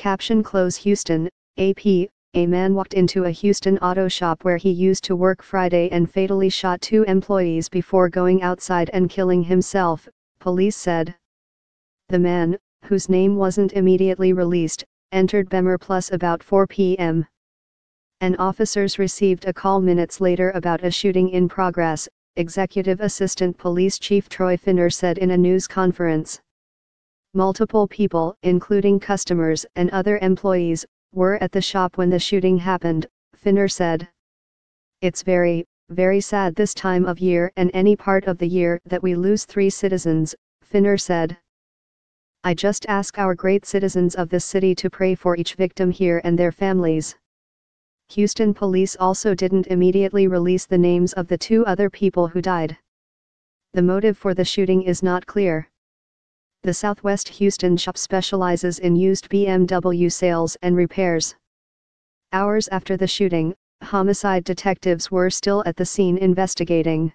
Caption Close Houston, AP, a man walked into a Houston auto shop where he used to work Friday and fatally shot two employees before going outside and killing himself, police said. The man, whose name wasn't immediately released, entered Beemer Plus about 4 p.m. And officers received a call minutes later about a shooting in progress, Executive Assistant Police Chief Troy Finner said in a news conference. Multiple people, including customers and other employees, were at the shop when the shooting happened, Finner said. It's very, very sad this time of year and any part of the year that we lose three citizens, Finner said. I just ask our great citizens of this city to pray for each victim here and their families. Houston police also didn't immediately release the names of the two other people who died. The motive for the shooting is not clear. The Southwest Houston shop specializes in used BMW sales and repairs. Hours after the shooting, homicide detectives were still at the scene investigating.